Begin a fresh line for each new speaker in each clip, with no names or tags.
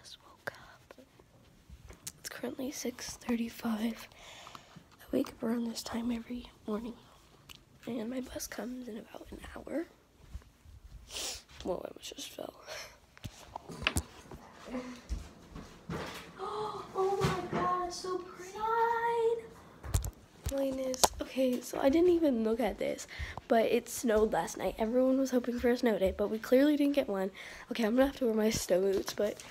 just woke up. It's currently 6:35. I wake up around this time every morning, and my bus comes in about an hour. Well, I just fell. Is okay. So I didn't even look at this, but it snowed last night. Everyone was hoping for a snow day, but we clearly didn't get one. Okay, I'm gonna have to wear my snow boots, but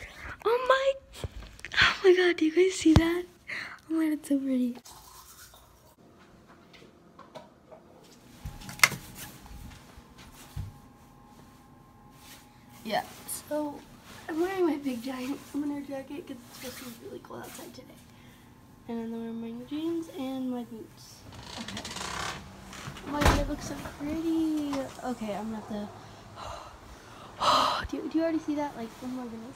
oh my, oh my god, do you guys see that? Oh my, it's so pretty. Yeah, so I'm wearing my big giant winter jacket because it's supposed to be really cold outside today. And then I'm wearing my jeans and my boots. Okay. Oh my god, it looks so pretty. Okay, I'm gonna have to. do, you, do you already see that? Like, oh my goodness.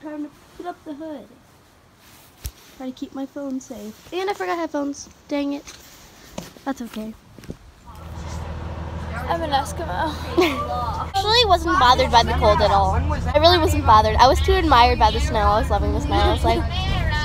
Time to put up the hood. Try to keep my phone safe. And I forgot headphones. Dang it. That's okay. I'm an Eskimo. I really wasn't bothered by the cold at all. I really wasn't bothered. I was too admired by the snow. I was loving the snow. I was like,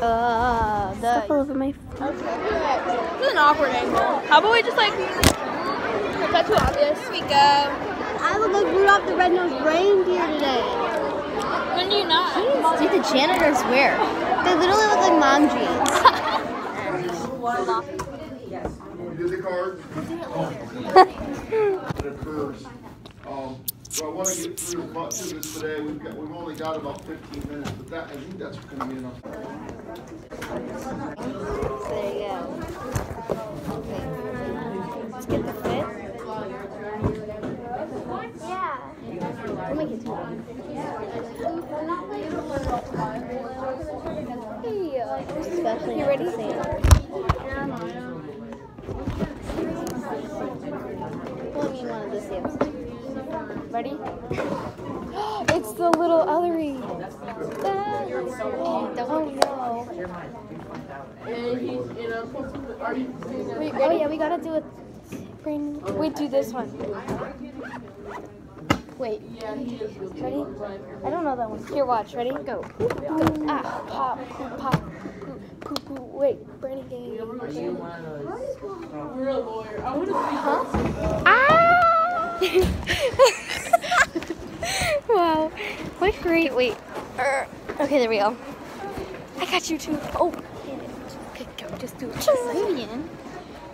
Uh, the Stuff all over my
This is an awkward angle. How about we just like, if that's too obvious, we go.
I look like Rudolph the Red-Nosed Reindeer today.
When do you not?
Jeez, Dude, the janitors wear. They literally look like mom jeans.
You did the card? It occurs. So I want to get through as much of this today. We've got, we've only got about fifteen minutes, but that, I think that's gonna be enough.
There you go. Let's get the fit. Yeah. We'll make it two. Hey, especially you ready? Well, I mean, one of the Sims. Ready?
It's the little Ellery.
Oh, no.
Wait, oh yeah, we gotta do it. Brandon, wait, do this one. Wait. Ready? I don't know that one. Here, watch. Ready? Go. Go. Ah, pop, pop, pop. Poo, poo, poo. Wait, Brandon game. Huh? Ah! wow. What great. Wait. Er, okay, there we go. I got you too. Oh. Okay, go. Just do it. Just like
Vivian.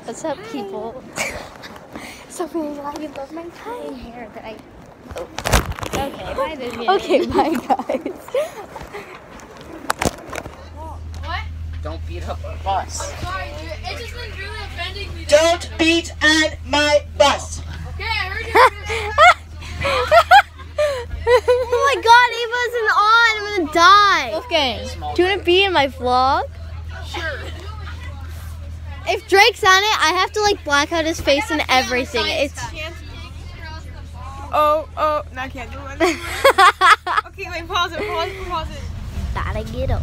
What's up, people? Sophie, I love my
My hair that I.
Oh.
Okay, bye, Vivian.
Okay, bye, guys.
Don't beat up a bus.
Sorry, dude. It's just been really offending me.
Don't beat on my bus.
Okay, I heard you.
Oh my god, Ava's an on. I'm gonna die.
Wolfgang, do you want to be in my vlog? Sure.
if Drake's on it, I have to like black out his face and everything. It's.
Oh, oh, no, I can't do it. okay, wait, pause it, pause it, pause it.
Gotta get up.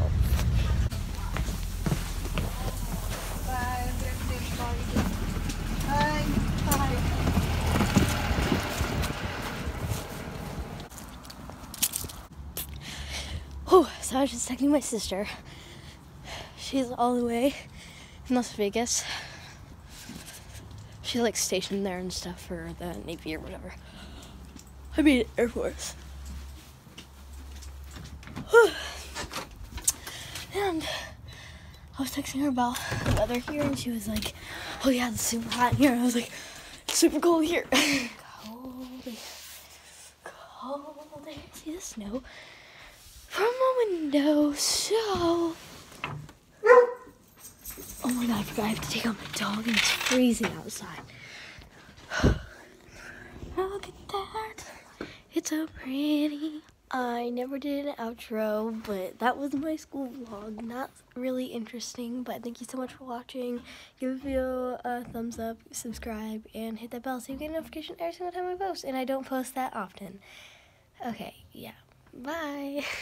So I was just texting my sister. She's all the way in Las Vegas. She's like stationed there and stuff for the Navy or whatever. I mean, Air Force. and I was texting her about the weather here, and she was like, "Oh yeah, it's super hot here." I was like, "Super cold here." cold, cold. See the snow from my window. So, oh my god, I forgot I have to take out my dog, and it's freezing outside. Look at that. It's so pretty. I never did an outro, but that was my school vlog. Not really interesting, but thank you so much for watching. Give the video a thumbs up, subscribe, and hit that bell so you get a notification every single time I post. And I don't post that often. Okay, yeah. Bye.